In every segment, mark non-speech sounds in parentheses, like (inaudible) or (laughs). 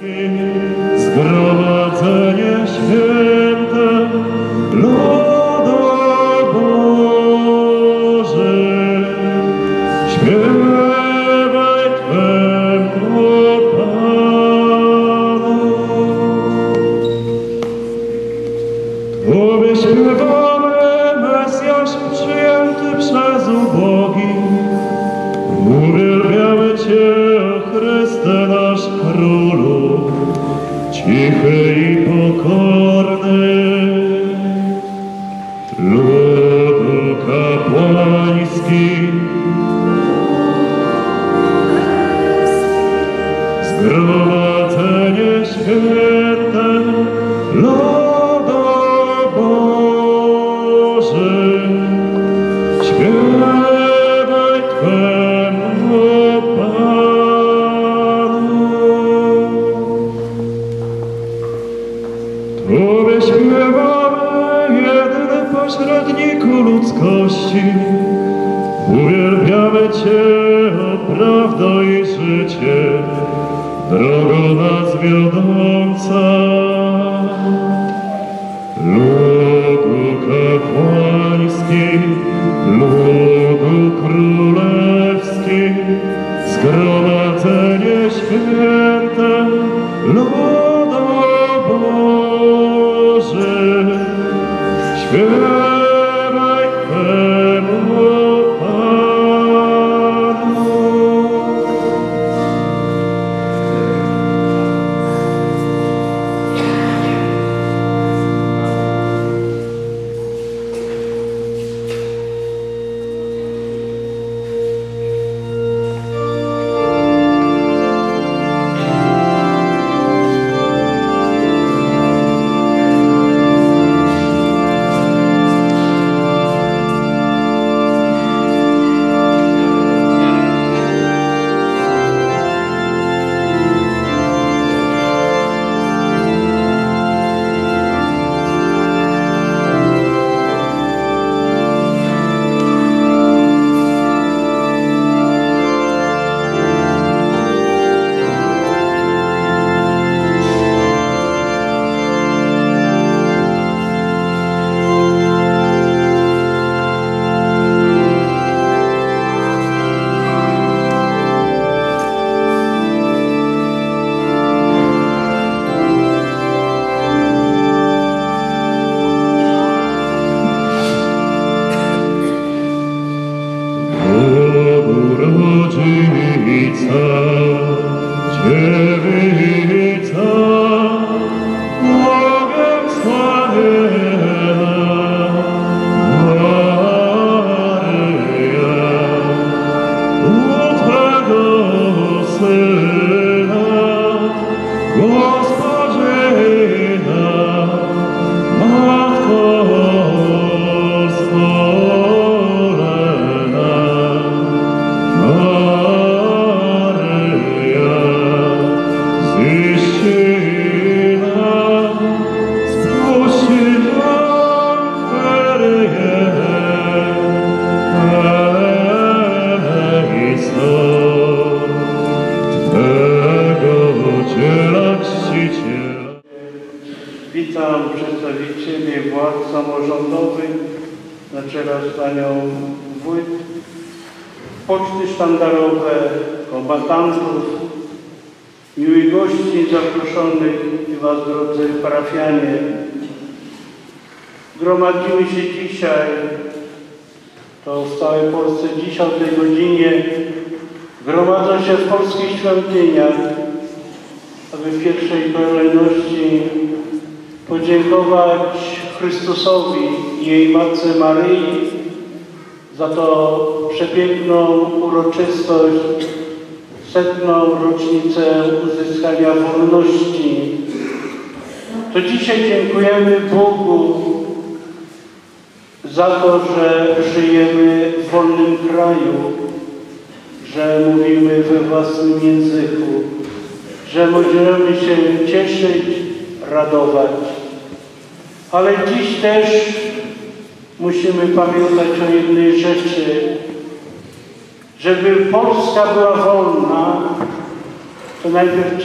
С гроба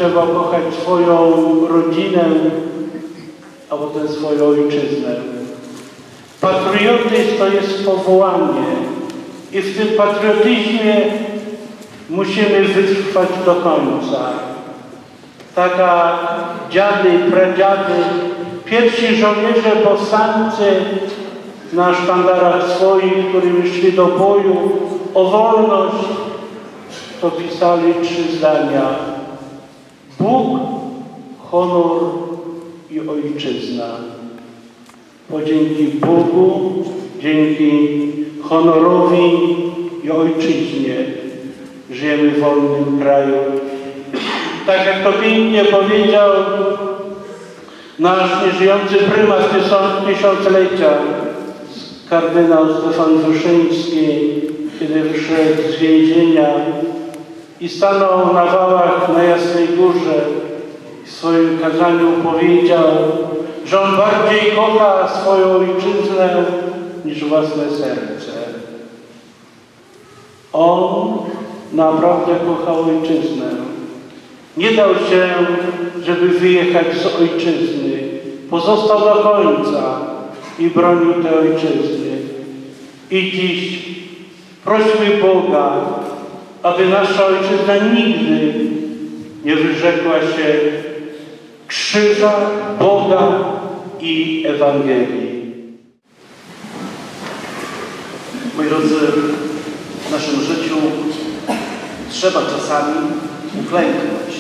trzeba kochać swoją rodzinę, a potem swoją ojczyznę. Patriotyzm to jest powołanie i w tym patriotyzmie musimy wytrwać do końca. Taka dziady pradziady, pierwsi żołnierze powstańcy na sztandarach swoich, którymi szli do boju o wolność, to pisali trzy zdania. Bóg, honor i ojczyzna. Bo dzięki Bogu, dzięki honorowi i ojczyźnie żyjemy w wolnym kraju. Tak jak to pięknie powiedział nasz nieżyjący prymas tysiąclecia, kardynał Stefan Wyszyński, kiedy wyszedł z więzienia i stanął na wałach na Jasnej Górze w swoim kazaniu powiedział, że on bardziej kocha swoją ojczyznę niż własne serce. On naprawdę kochał ojczyznę. Nie dał się, żeby wyjechać z ojczyzny. Pozostał do końca i bronił tej ojczyzny. I dziś prośmy Boga, aby nasza ojczyzna nigdy nie wyrzekła się krzyża, Boga i Ewangelii. Moi drodzy, w naszym życiu trzeba czasami uklęknąć.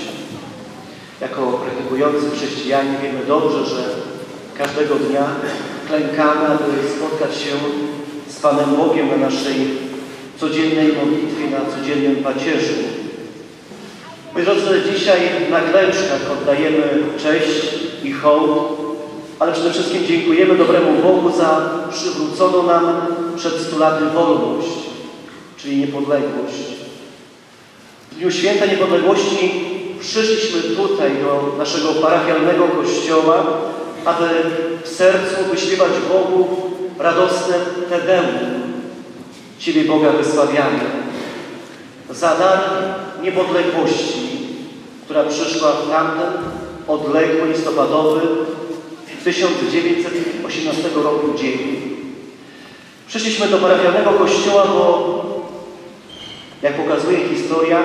Jako praktykujący chrześcijanie wiemy dobrze, że każdego dnia klękamy, aby spotkać się z Panem Bogiem na naszej codziennej modlitwie, na codziennym pacierzu. Moi drodzy, dzisiaj na klęczkach oddajemy cześć i hołd, ale przede wszystkim dziękujemy dobremu Bogu za przywróconą nam przed stu laty wolność, czyli niepodległość. W Dniu Święta Niepodległości przyszliśmy tutaj do naszego parafialnego kościoła, aby w sercu wyśpiewać Bogu radosne Tedeum. Ciebie Boga wysławiamy. Za dar niepodległości, która przyszła w tamten odległy listopadowy 1918 roku dzień. Przyszliśmy do parafialnego kościoła, bo jak pokazuje historia,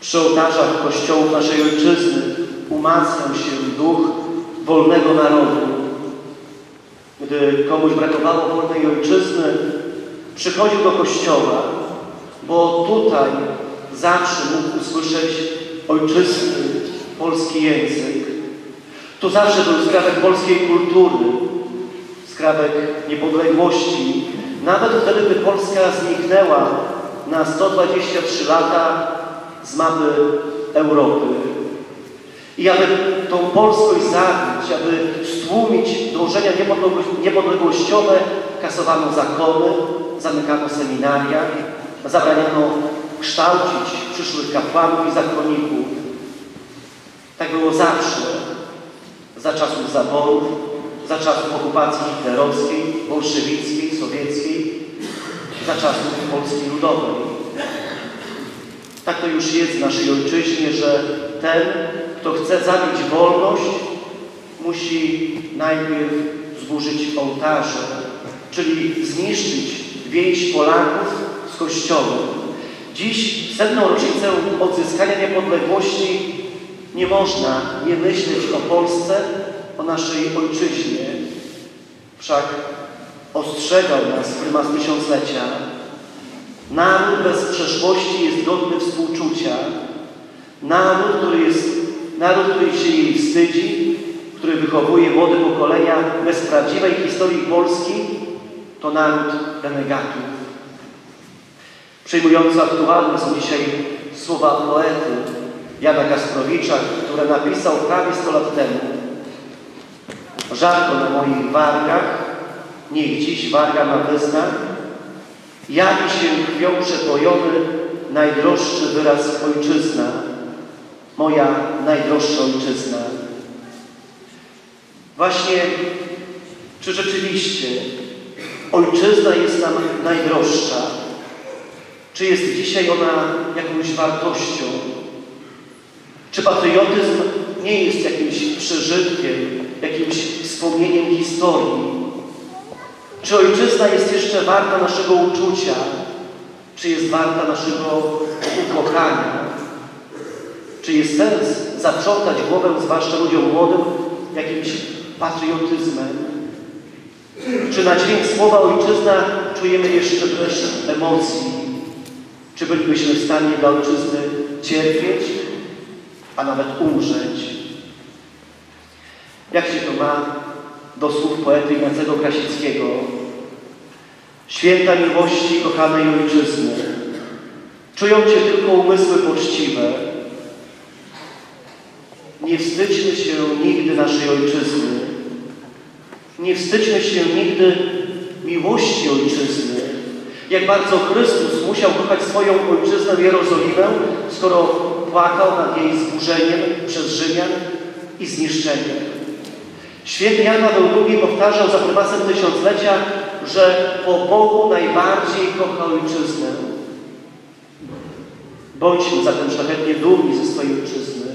przy ołtarzach kościołów naszej ojczyzny umacniał się duch wolnego narodu. Gdy komuś brakowało wolnej ojczyzny, przychodził do kościoła, bo tutaj zawsze mógł usłyszeć ojczysty polski język. Tu zawsze był skrawek polskiej kultury, skrawek niepodległości. Nawet wtedy, gdy Polska zniknęła na 123 lata z mapy Europy. I aby tą polskość zabić, aby stłumić dążenia niepodległościowe, kasowano zakony, zamykano seminaria, zabraniano kształcić przyszłych kapłanów i zakonników. Tak było zawsze, za czasów zaborów, za czasów okupacji hitlerowskiej, bolszewickiej, sowieckiej, za czasów Polski Ludowej. Tak to już jest w naszej ojczyźnie, że ten, kto chce zabić wolność, musi najpierw zburzyć ołtarze, czyli zniszczyć więź Polaków z Kościołem. Dziś, w setną rocznicę odzyskania niepodległości, nie można nie myśleć o Polsce, o naszej ojczyźnie. Wszak ostrzegał nas prymas tysiąclecia. Naród bez przeszłości jest godny współczucia. Naród, który jest, naród, który się jej wstydzi, który wychowuje młode pokolenia bez prawdziwej historii Polski, to naród renegatów. Przejmująco aktualne są dzisiaj słowa poety Jana Kasprowicza, które napisał prawie 100 lat temu. Żarto na moich wargach, niech dziś warga ma wyzna, jawi się krwią przepojony najdroższy wyraz ojczyzna, moja najdroższa ojczyzna. Właśnie, czy rzeczywiście ojczyzna jest nam najdroższa? Czy jest dzisiaj ona jakąś wartością? Czy patriotyzm nie jest jakimś przeżytkiem, jakimś wspomnieniem historii? Czy ojczyzna jest jeszcze warta naszego uczucia? Czy jest warta naszego ukochania? Czy jest sens zaprzątać głowę, zwłaszcza ludziom młodym, jakimś patriotyzmem? Czy na dźwięk słowa ojczyzna czujemy jeszcze dreszcz emocji? Czy bylibyśmy w stanie dla ojczyzny cierpieć, a nawet umrzeć? Jak się to ma do słów poety Ignacego Krasickiego? Święta miłości kochanej ojczyzny, czują Cię tylko umysły poczciwe. Nie wstydźmy się nigdy naszej ojczyzny. Nie wstydźmy się nigdy miłości ojczyzny. Jak bardzo Chrystus musiał kochać swoją ojczyznę Jerozolimę, skoro płakał nad jej zburzeniem przez Rzymian i zniszczeniem. Święty Jan Paweł II powtarzał za prymasem tysiąclecia, że po Bogu najbardziej kocha ojczyznę. Bądźmy zatem szlachetnie dumni ze swojej ojczyzny.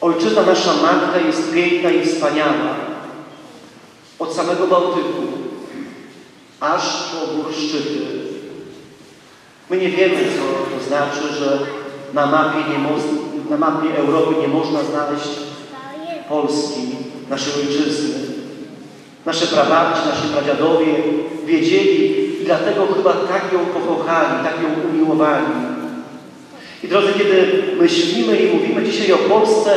Ojczyzna nasza matka jest piękna i wspaniała. Od samego Bałtyku aż po gór szczyty. My nie wiemy, co to znaczy, że na mapie, nie na mapie Europy nie można znaleźć Polski, naszej ojczyzny. Nasze prababci, nasi pradziadowie wiedzieli i dlatego chyba tak ją pokochali, tak ją umiłowali. I drodzy, kiedy myślimy i mówimy dzisiaj o Polsce,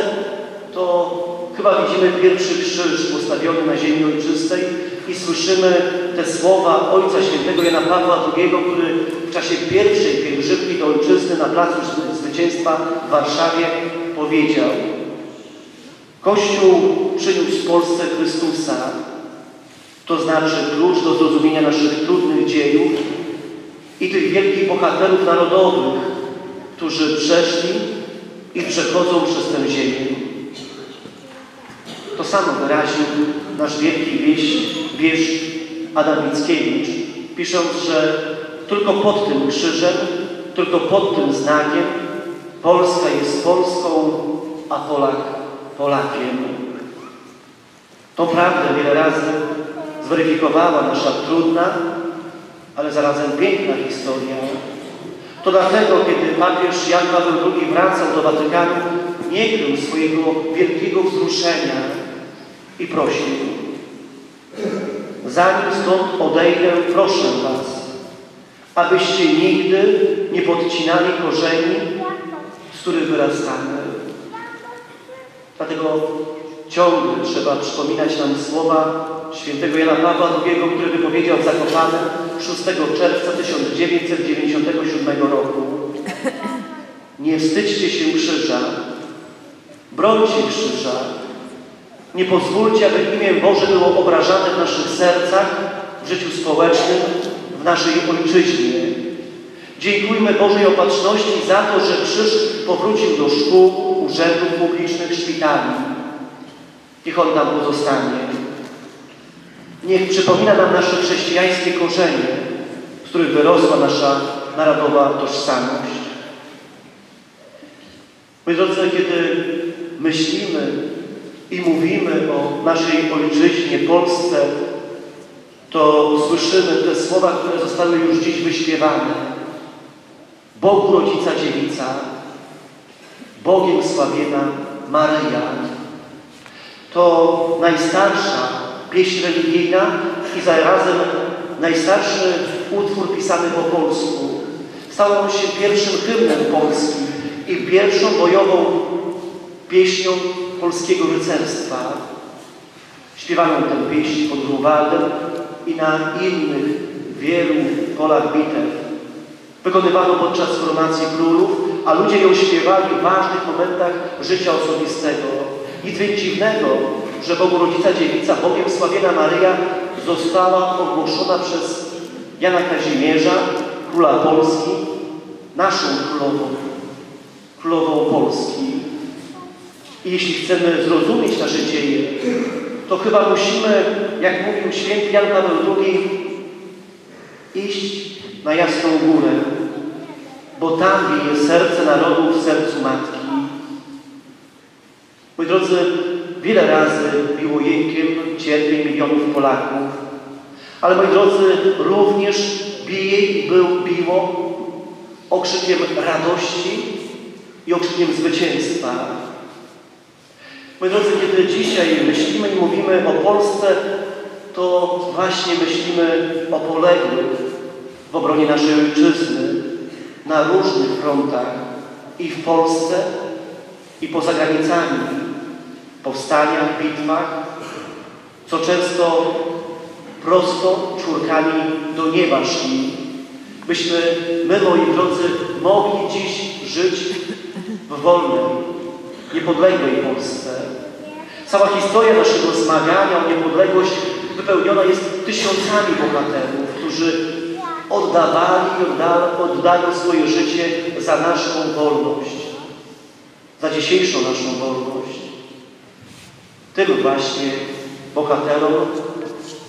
to chyba widzimy pierwszy krzyż postawiony na ziemi ojczystej i słyszymy te słowa Ojca Świętego Jana Pawła II, który w czasie pierwszej pielgrzymki do ojczyzny na Placu Zwycięstwa w Warszawie powiedział Kościół przyniósł Polsce Chrystusa, to znaczy klucz do zrozumienia naszych trudnych dziejów i tych wielkich bohaterów narodowych, którzy przeszli i przechodzą przez tę ziemię. Samo wyraził nasz wielki wieś, wieszcz Adam Mickiewicz, pisząc, że tylko pod tym krzyżem, tylko pod tym znakiem Polska jest Polską, a Polak Polakiem. Tą prawdę wiele razy zweryfikowała nasza trudna, ale zarazem piękna historia. To dlatego, kiedy papież Jan Paweł II wracał do Watykanu, nie krył swojego wielkiego wzruszenia i prosił Zanim stąd odejdę, proszę Was, abyście nigdy nie podcinali korzeni, z których wyrastamy. Dlatego ciągle trzeba przypominać nam słowa świętego Jana Pawła II, który wypowiedział w Zakopanem 6 czerwca 1997 roku. Nie wstydźcie się krzyża, brońcie krzyża. Nie pozwólcie, aby imię Boże było obrażane w naszych sercach, w życiu społecznym, w naszej ojczyźnie. Dziękujmy Bożej Opatrzności za to, że krzyż powrócił do szkół, urzędów publicznych, szpitali. Niech On tam pozostanie. Niech przypomina nam nasze chrześcijańskie korzenie, z których wyrosła nasza narodowa tożsamość. My, drodzy, kiedy myślimy i mówimy o naszej ojczyźnie, Polsce, to słyszymy te słowa, które zostały już dziś wyśpiewane. Bogu Rodzica Dziewica, Bogiem sławiena Maryja. To najstarsza pieśń religijna i zarazem najstarszy utwór pisany po polsku. Stał on się pierwszym hymnem Polski i pierwszą bojową pieśnią polskiego rycerstwa. Śpiewano tę pieśń pod Grunwaldem i na innych wielu polach bitew. Wykonywano podczas koronacji królów, a ludzie ją śpiewali w ważnych momentach życia osobistego. Nic więc dziwnego, że Bogu Rodzica Dziewica, Bogiem sławiena Maryja została ogłoszona przez Jana Kazimierza, króla Polski, naszą królową, królową Polski. I jeśli chcemy zrozumieć nasze dzieje, to chyba musimy, jak mówił święty Jan Paweł II, iść na Jasną Górę, bo tam wieje serce narodu w sercu Matki. Moi drodzy, wiele razy biło jękiem cierpień milionów Polaków, ale moi drodzy, również bije i był, biło okrzykiem radości i okrzykiem zwycięstwa. Moi drodzy, kiedy dzisiaj myślimy i mówimy o Polsce, to właśnie myślimy o poległych w obronie naszej ojczyzny na różnych frontach i w Polsce, i poza granicami, powstaniach, bitwach, co często prosto czwórkami do nieba szli, byśmy my, moi drodzy, mogli dziś żyć w wolnej, niepodległej Polsce. Cała historia naszego zmagania o niepodległość wypełniona jest tysiącami bohaterów, którzy oddawali i odda, oddają swoje życie za naszą wolność, za dzisiejszą naszą wolność. Tym właśnie bohaterom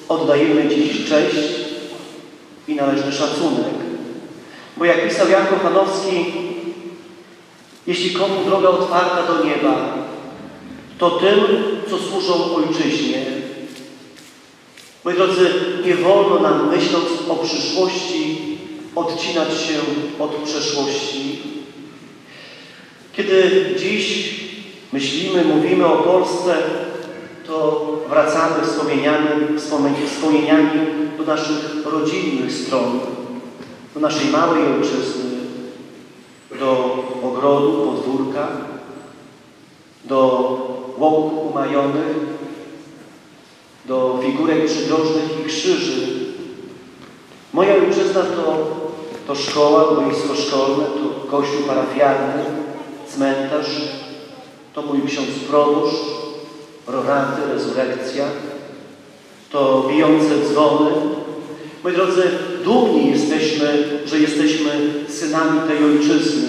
oddajemy dziś cześć i należny szacunek. Bo jak pisał Jan Kochanowski, jeśli komu droga otwarta do nieba, to tym, co służą ojczyźnie. Moi drodzy, nie wolno nam, myśląc o przyszłości, odcinać się od przeszłości. Kiedy dziś myślimy, mówimy o Polsce, to wracamy wspomnieniami, wspomnieniami do naszych rodzinnych stron, do naszej małej ojczyzny, do ogrodu, podwórka, do łąk umajonych, do figurek przydrożnych i krzyży. Moja ojczyzna to, to szkoła, boisko szkolne, to kościół parafialny, cmentarz, to mój ksiądz proboszcz, roraty, rezurekcja, to bijące dzwony. Moi drodzy, dumni jesteśmy, że jesteśmy synami tej ojczyzny.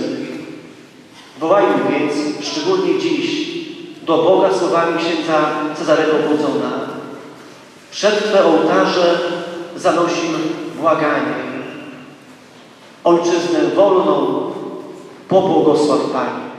Wołajmy więc, szczególnie dziś, do Boga słowami księdza Cezarego Budzona. Przed Twe ołtarze zanosimy błaganie. Ojczyznę wolną pobłogosław Panie.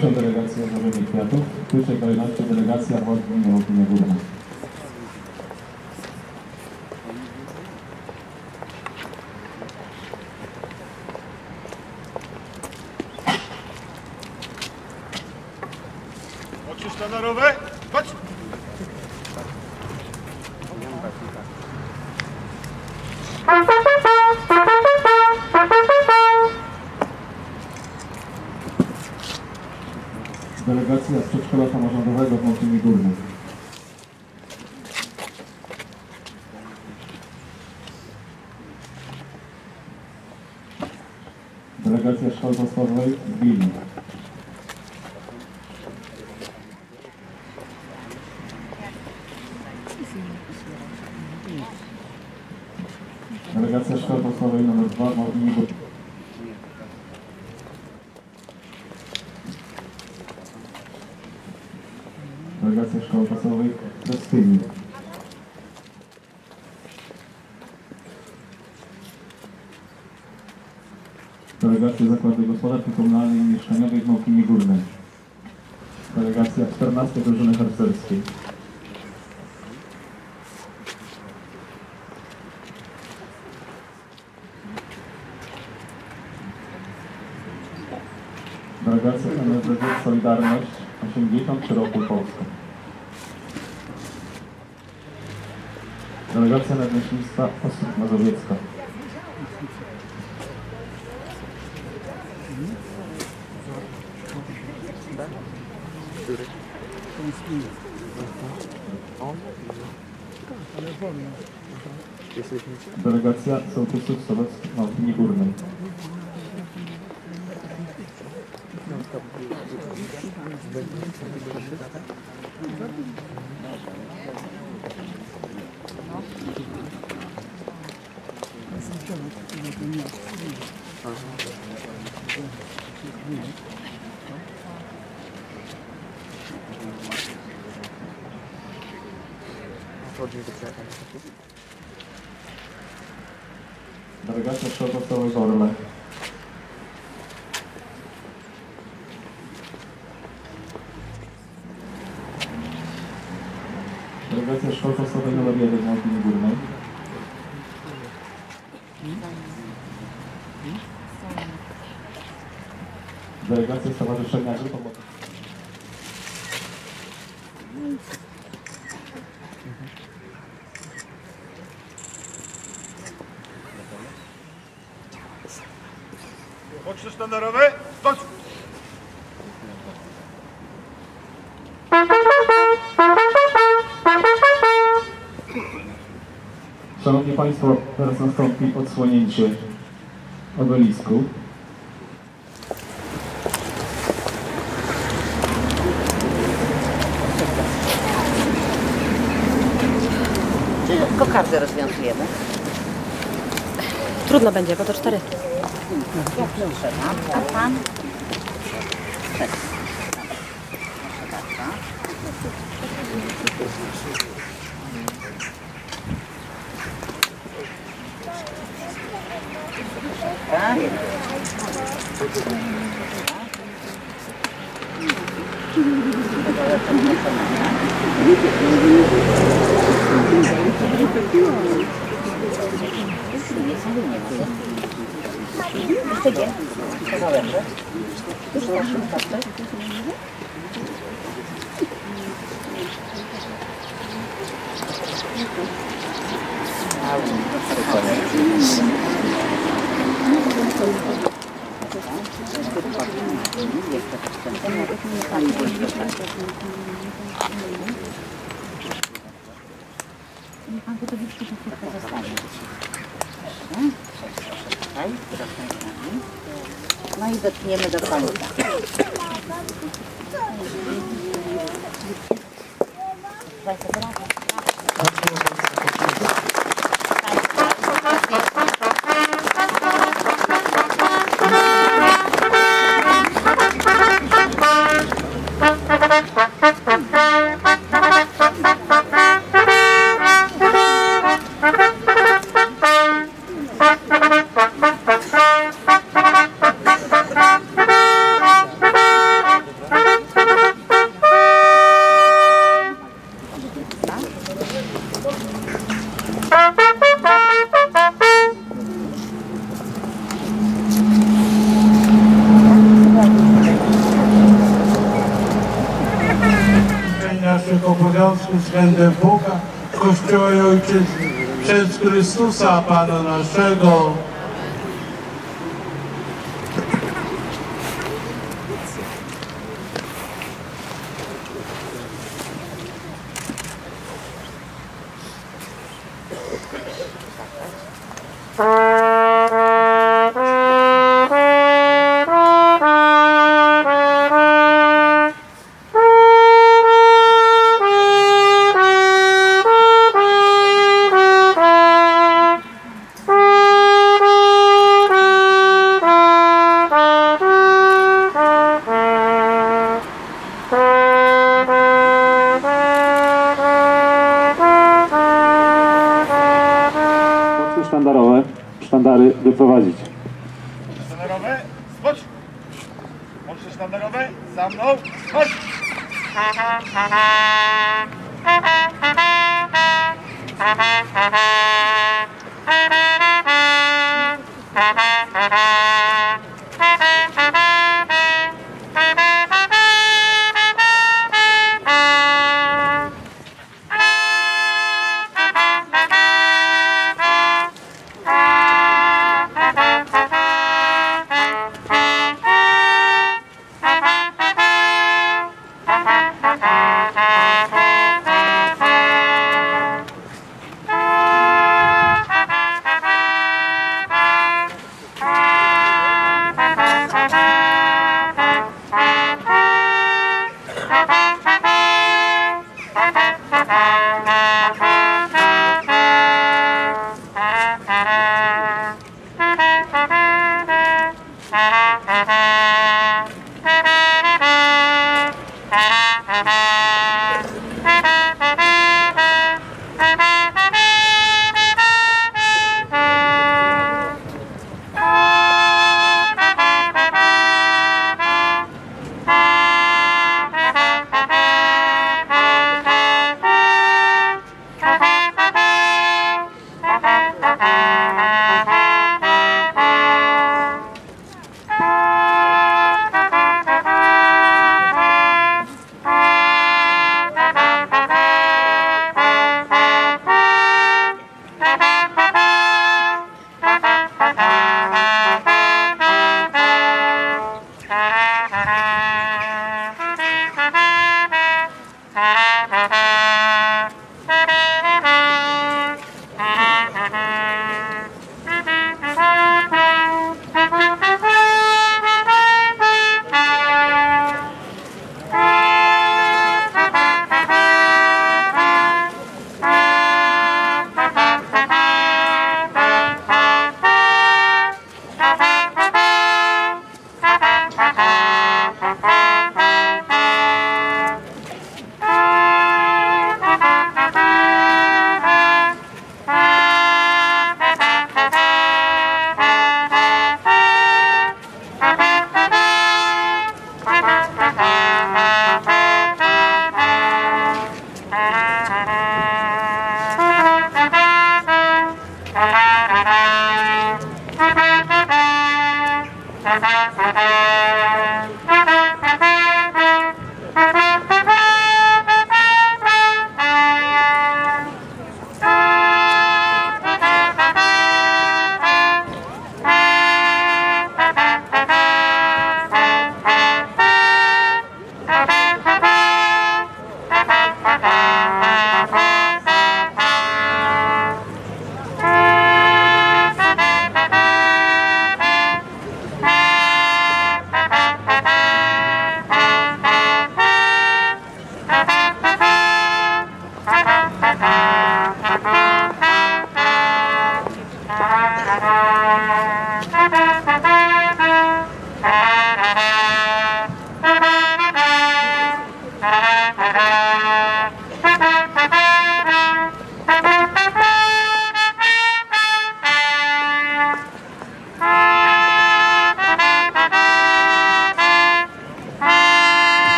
Proszę delegację złożenie kwiatów. W pierwszej kolejności delegacja władz gminy Opinia Górna. Oczy sztandarowe? Chodź! Delegacja z przedszkola samorządowego w Mączynie Górnej. Delegacja szkoły podstawowej w Wilnie. Delegacja szkoły Podstawowej nr 2 w gminie Górnej. Delegacja Szkoły Podstawowej w Krestyni. Delegacja Zakładu Gospodarki Komunalnej i Mieszkaniowej w Małkinie Górnej. Delegacja 14 Drużyny Harcerskiej. Delegacja NSZZ Solidarność 80 roku Polska. Delegacja Nadleśnictwa Ostróg Mazowiecka. Delegacja Sołtysów Soweckich Małpini Górnej. Спасибо. Grupa Motor- Poczty sztandarowe, bądź! Szanowni Państwo, teraz nastąpi odsłonięcie obelisku. Trudno będzie, bo to cztery. A pan? Proszę bardzo. Tak. Jeszcze gdzie? Kawałeczek. Już naszym kartę. Pan gotowiczki to chwilkę zostanie. Tutaj. No i dotkniemy do końca. Państwo, brawo. Chrystusa Pana naszego. sztandarowe sztandary wyprowadzić. Sztandarowe, chodź! Łączne sztandarowe, za mną, chodź! Ha (laughs)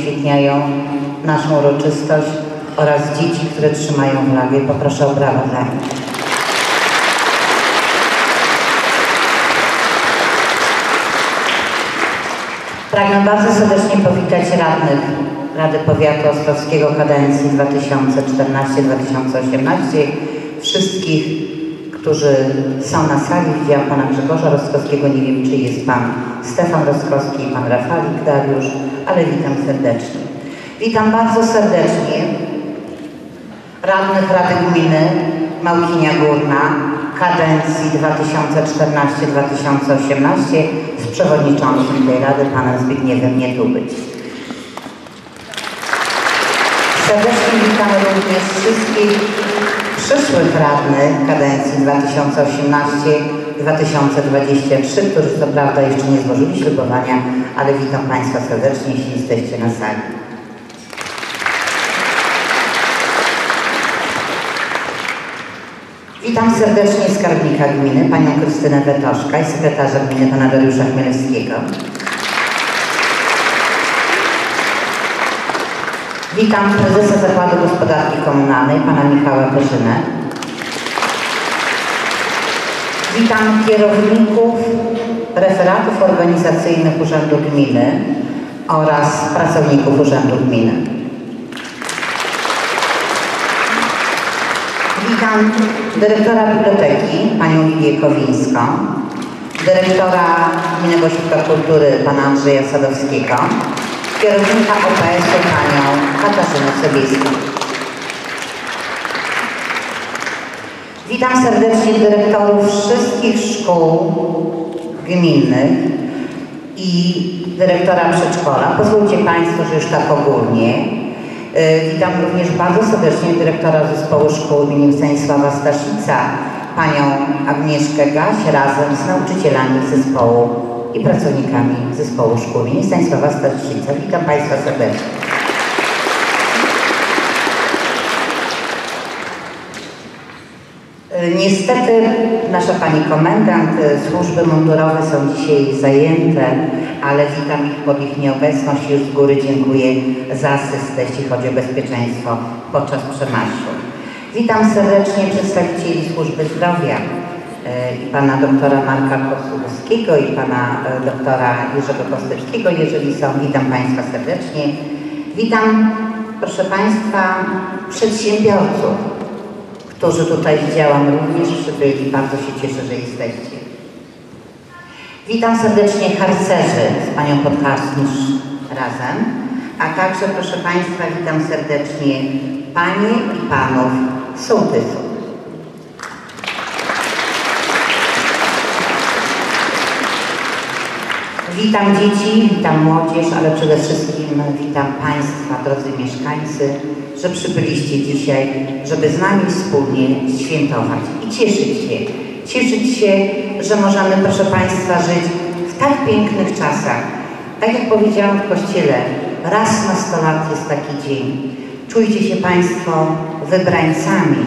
oświetniają naszą uroczystość oraz dzieci, które trzymają flagę. Poproszę o brawa dla nich. Pragnę bardzo serdecznie powitać radnych Rady Powiatu Ostrowskiego kadencji 2014-2018, wszystkich, którzy są na sali. Widziałam pana Grzegorza Rostkowskiego, nie wiem czy jest pan Stefan Rostkowski i pan Rafalik Dariusz ale witam serdecznie. Witam bardzo serdecznie radnych Rady Gminy Małkinia Górna kadencji 2014-2018 z przewodniczącym tej Rady, panem Zbigniewem Nietubyć. Serdecznie witam również wszystkich przyszłych radnych kadencji 2018-2023, którzy co prawda jeszcze nie złożyli ślubowania, ale witam Państwa serdecznie, jeśli jesteście na sali. Witam serdecznie skarbnika gminy, panią Krystynę Wetoszka i sekretarza gminy, pana Dariusza Chmielewskiego. Witam prezesa Zakładu Gospodarki Komunalnej, pana Michała Perzynę. Witam kierowników referatów organizacyjnych Urzędu Gminy oraz pracowników Urzędu Gminy. Witam dyrektora biblioteki, panią Lidię Kowińską, dyrektora Gminnego Ośrodka Kultury, pana Andrzeja Sadowskiego, kierownika OPS-u, panią Katarzynę Sobieską. Witam serdecznie dyrektorów wszystkich szkół gminnych i dyrektora przedszkola. Pozwólcie Państwo, że już tak ogólnie. Y, Witam również bardzo serdecznie dyrektora Zespołu Szkół im. Stanisława Staszica, panią Agnieszkę Gaś razem z nauczycielami zespołu i pracownikami Zespołu Szkół im. Stanisława Staszica. Witam Państwa serdecznie. Niestety nasza pani komendant, y, służby mundurowe są dzisiaj zajęte, ale witam ich pod ich nieobecność już z góry dziękuję za asystę, jeśli chodzi o bezpieczeństwo podczas przemarszu. Witam serdecznie przedstawicieli służby zdrowia y, i pana doktora Marka Kosulskiego i pana y, doktora Jerzego Kosteckiego, jeżeli są. Witam Państwa serdecznie. Witam, proszę Państwa, przedsiębiorców, którzy tutaj widziałam również przybyli. Bardzo się cieszę, że jesteście. Witam serdecznie harcerzy z panią podharcmistrz razem, a także proszę Państwa witam serdecznie panie i panów sołtysów. Witam dzieci, witam młodzież, ale przede wszystkim witam Państwa, drodzy mieszkańcy, że przybyliście dzisiaj, żeby z nami wspólnie świętować i cieszyć się. Cieszyć się, że możemy, proszę Państwa, żyć w tak pięknych czasach. Tak jak powiedziałam w Kościele, raz na 100 lat jest taki dzień. Czujcie się Państwo wybrańcami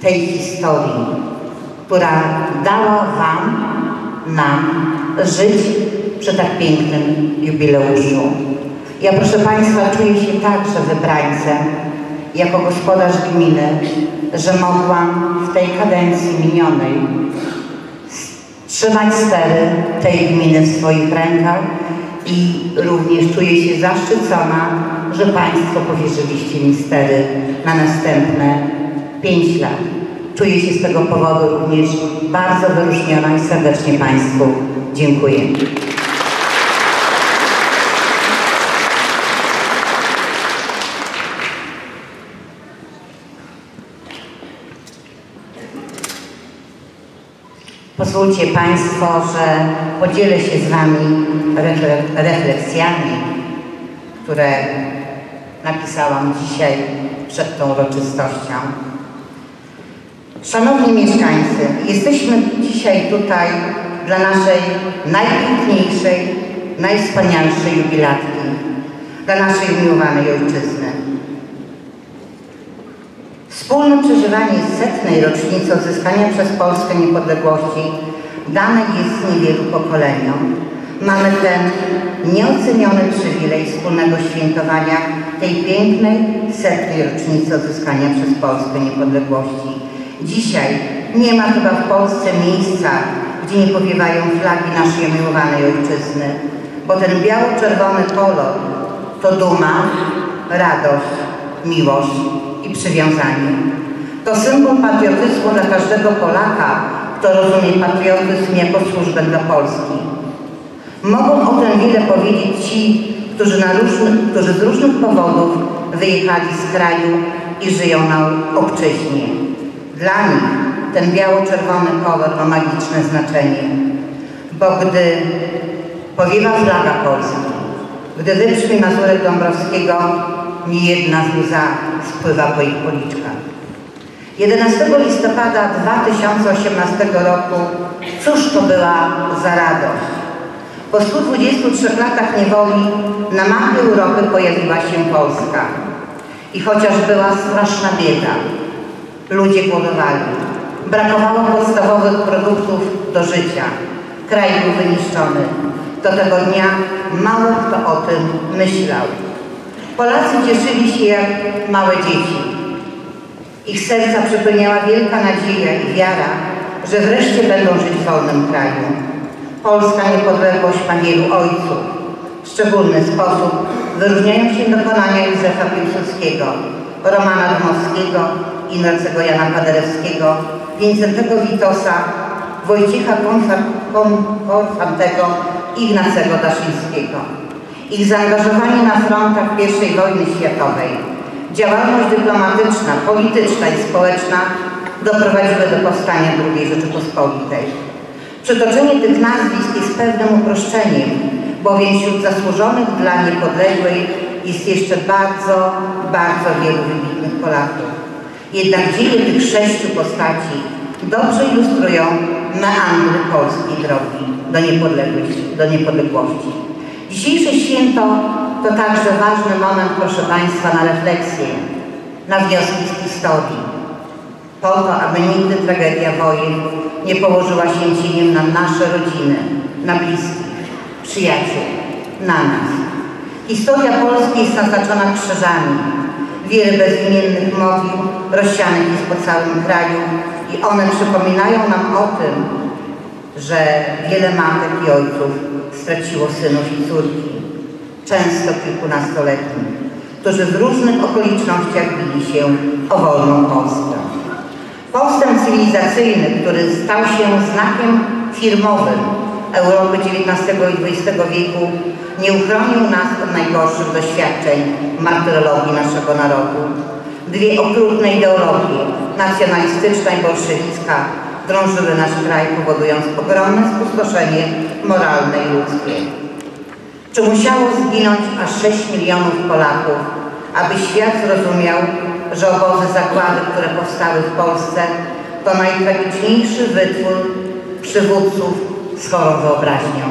tej historii, która dała Wam, nam żyć przy tak pięknym jubileuszu. Ja proszę Państwa czuję się także wybrańcem jako gospodarz gminy, że mogłam w tej kadencji minionej trzymać stery tej gminy w swoich rękach i również czuję się zaszczycona, że Państwo powierzyliście mi stery na następne pięć lat. Czuję się z tego powodu również bardzo wyróżniona i serdecznie Państwu dziękuję. Pozwólcie Państwo, że podzielę się z Wami refle- refleksjami, które napisałam dzisiaj przed tą uroczystością. Szanowni mieszkańcy, jesteśmy dzisiaj tutaj dla naszej najpiękniejszej, najwspanialszej jubilatki, dla naszej umiłowanej ojczyzny. Wspólne przeżywanie setnej rocznicy odzyskania przez Polskę niepodległości dane jest niewielu pokoleniom. Mamy ten nieoceniony przywilej wspólnego świętowania tej pięknej setnej rocznicy odzyskania przez Polskę niepodległości. Dzisiaj nie ma chyba w Polsce miejsca, gdzie nie powiewają flagi naszej umiłowanej ojczyzny, bo ten biało-czerwony kolor to duma, radość, miłość i przywiązanie. To symbol patriotyzmu dla każdego Polaka, kto rozumie patriotyzm jako służbę dla Polski. Mogą o tym wiele powiedzieć ci, którzy, na różnych, którzy z różnych powodów wyjechali z kraju i żyją na obczyźnie. Dla nich ten biało-czerwony kolor ma magiczne znaczenie, bo gdy powiewa flaga Polski, gdy wybrzmi Mazurek Dąbrowskiego, niejedna łza spływa po ich policzkach. 11 listopada 2018 roku, cóż to była za radość? Po 123 latach niewoli na mapie Europy pojawiła się Polska. I chociaż była straszna bieda, ludzie głodowali, brakowało podstawowych produktów do życia, kraj był wyniszczony, do tego dnia mało kto o tym myślał. Polacy cieszyli się jak małe dzieci. Ich serca przepełniała wielka nadzieja i wiara, że wreszcie będą żyć w wolnym kraju. Polska niepodległość ma wielu ojców. W szczególny sposób wyróżniają się dokonania Józefa Piłsudskiego, Romana Dmowskiego, Inacego Jana Paderewskiego, Wincentego Witosa, Wojciecha Konfantego Ignacego Daszyńskiego. Ich zaangażowanie na frontach I wojny światowej, działalność dyplomatyczna, polityczna i społeczna doprowadziły do powstania II Rzeczypospolitej. Przytoczenie tych nazwisk jest pewnym uproszczeniem, bowiem wśród zasłużonych dla niepodległej jest jeszcze bardzo, bardzo wielu wybitnych Polaków. Jednak dzieje tych sześciu postaci dobrze ilustrują meandry polskiej drogi do niepodległości. Do niepodległości. Dzisiejsze święto to także ważny moment, proszę Państwa, na refleksję, na wnioski z historii. Po to, aby nigdy tragedia wojen nie położyła się cieniem na nasze rodziny, na bliskich, przyjaciół, na nas. Historia Polski jest naznaczona krzyżami. Wiele bezimiennych mowił rozsianych jest po całym kraju i one przypominają nam o tym, że wiele matek i ojców straciło synów i córki, często kilkunastoletnich, którzy w różnych okolicznościach bili się o wolną Polskę. Postęp cywilizacyjny, który stał się znakiem firmowym Europy XIX i XX wieku, nie uchronił nas od najgorszych doświadczeń martyrologii naszego narodu. Dwie okrutne ideologie, nacjonalistyczna i bolszewicka, drążyły nasz kraj, powodując ogromne spustoszenie moralne i ludzkie. Czy musiało zginąć aż 6 milionów Polaków, aby świat zrozumiał, że obozy zagłady, które powstały w Polsce, to najtragiczniejszy wytwór przywódców z chorą wyobraźnią?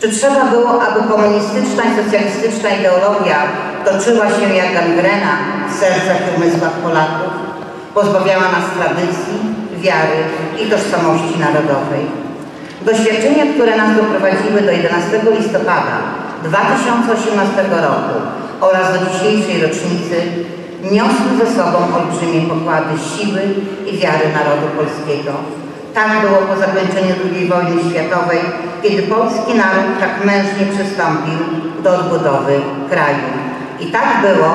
Czy trzeba było, aby komunistyczna i socjalistyczna ideologia toczyła się jak gangrena w sercach i umysłach Polaków, pozbawiała nas tradycji, wiary i tożsamości narodowej? Doświadczenia, które nas doprowadziły do 11 listopada 2018 roku oraz do dzisiejszej rocznicy niosły ze sobą olbrzymie pokłady siły i wiary narodu polskiego. Tak było po zakończeniu II wojny światowej, kiedy polski naród tak mężnie przystąpił do odbudowy kraju. I tak było,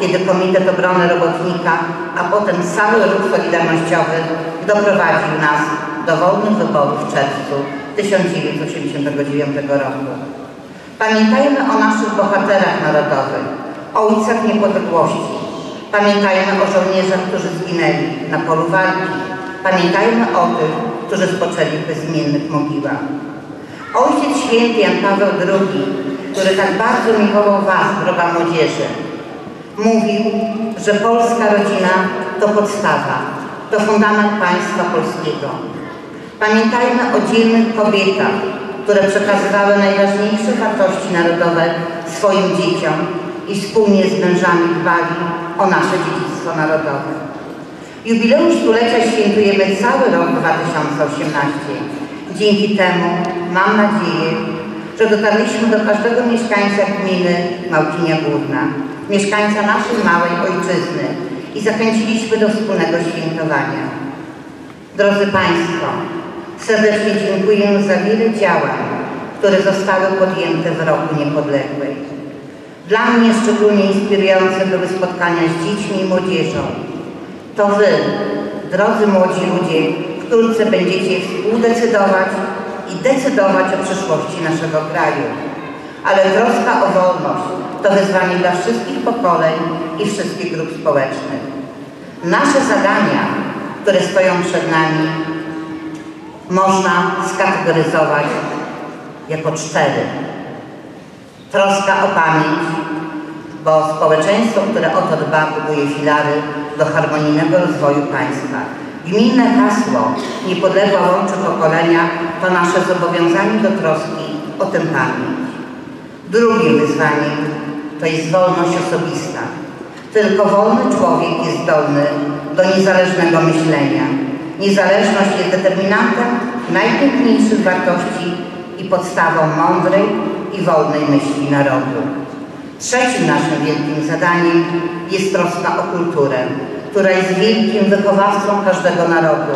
kiedy Komitet Obrony Robotnika, a potem cały ruch solidarnościowy doprowadził nas do wolnych wyborów w czerwcu 1989 roku. Pamiętajmy o naszych bohaterach narodowych, o ojcach niepodległości. Pamiętajmy o żołnierzach, którzy zginęli na polu walki. Pamiętajmy o tych, którzy spoczęli w bezimiennych mogiłach. Ojciec Święty Jan Paweł II, który tak bardzo miłował Was, droga młodzieży, mówił, że polska rodzina to podstawa, to fundament państwa polskiego. Pamiętajmy o dzielnych kobietach, które przekazywały najważniejsze wartości narodowe swoim dzieciom i wspólnie z mężami dbali o nasze dziedzictwo narodowe. Jubileusz stulecia świętujemy cały rok 2018. Dzięki temu mam nadzieję, że dotarliśmy do każdego mieszkańca gminy Małkinia Górna, mieszkańca naszej małej ojczyzny i zachęciliśmy do wspólnego świętowania. Drodzy Państwo, serdecznie dziękuję za wiele działań, które zostały podjęte w roku niepodległej. Dla mnie szczególnie inspirujące były spotkania z dziećmi i młodzieżą. To Wy, drodzy młodzi ludzie, wkrótce będziecie współdecydować i decydować o przyszłości naszego kraju. Ale troska o wolność to wyzwanie dla wszystkich pokoleń i wszystkich grup społecznych. Nasze zadania, które stoją przed nami, można skategoryzować jako cztery. Troska o pamięć, bo społeczeństwo, które o to dba, buduje filary do harmonijnego rozwoju państwa. Gminne hasło Niepodległa łączy pokolenia to nasze zobowiązanie do troski o tę pamięć. Drugim wyzwaniem to jest wolność osobista. Tylko wolny człowiek jest zdolny do niezależnego myślenia. Niezależność jest determinantem najpiękniejszych wartości i podstawą mądrej i wolnej myśli narodu. Trzecim naszym wielkim zadaniem jest troska o kulturę, która jest wielkim wychowawcą każdego narodu.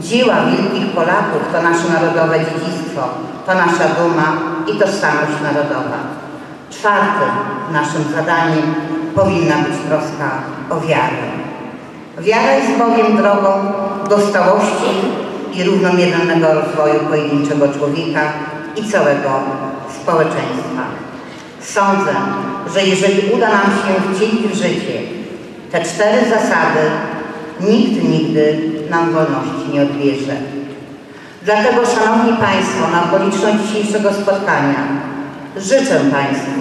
Dzieła wielkich Polaków to nasze narodowe dziedzictwo, to nasza duma i tożsamość narodowa. Czwartym naszym zadaniem powinna być troska o wiarę. Wiara jest bowiem drogą do stałości i równomiernego rozwoju pojedynczego człowieka i całego społeczeństwa. Sądzę, że jeżeli uda nam się wcielić w życie te cztery zasady, nikt nigdy nam wolności nie odbierze. Dlatego, Szanowni Państwo, na okoliczność dzisiejszego spotkania życzę Państwu,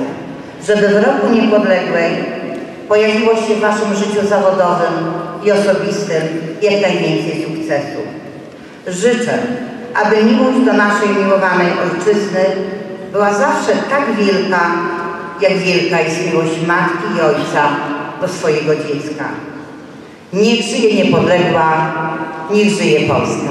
żeby w roku niepodległej pojawiło się w Waszym życiu zawodowym i osobistym jak najwięcej sukcesów. Życzę, aby miłość do naszej miłowanej Ojczyzny była zawsze tak wielka, jak wielka jest miłość matki i ojca do swojego dziecka. Niech żyje niepodległa, niech żyje Polska.